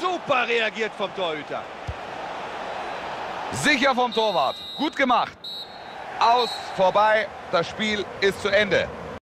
Super reagiert vom Torhüter. Sicher vom Torwart. Gut gemacht. Aus, vorbei. Das Spiel ist zu Ende.